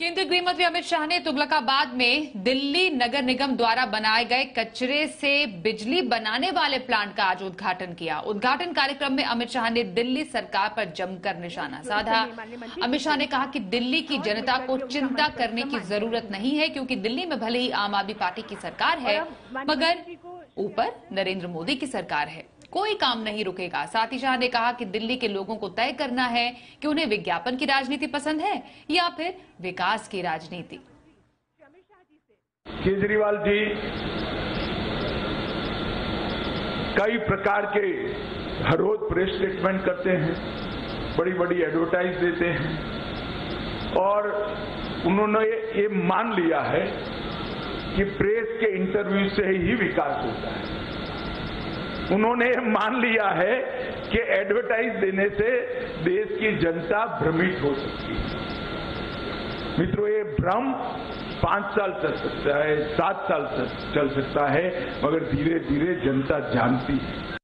केंद्रीय गृह मंत्री अमित शाह ने तुगलकाबाद में दिल्ली नगर निगम द्वारा बनाए गए कचरे से बिजली बनाने वाले प्लांट का आज उद्घाटन किया। उद्घाटन कार्यक्रम में अमित शाह ने दिल्ली सरकार पर जमकर निशाना साधा। अमित शाह ने कहा कि दिल्ली की जनता को चिंता करने की ज़रूरत नहीं है क्योंकि दिल्ली में भले ही आम आदमी पार्टी की सरकार है मगर ऊपर नरेंद्र मोदी की सरकार है। कोई काम नहीं रुकेगा। साथ ही शाह ने कहा कि दिल्ली के लोगों को तय करना है कि उन्हें विज्ञापन की राजनीति पसंद है या फिर विकास की राजनीति। केजरीवाल जी, कई प्रकार के हर रोज प्रेस स्टेटमेंट करते हैं बड़ी बड़ी एडवर्टाइज देते हैं, और उन्होंने ये मान लिया है कि प्रेस के इंटरव्यू से ही विकास होता है। उन्होंने मान लिया है कि एडवर्टाइज देने से देश की जनता भ्रमित हो सकती है। मित्रों, ये भ्रम पाँच साल चल सकता है, सात साल चल सकता है, मगर धीरे धीरे जनता जानती है।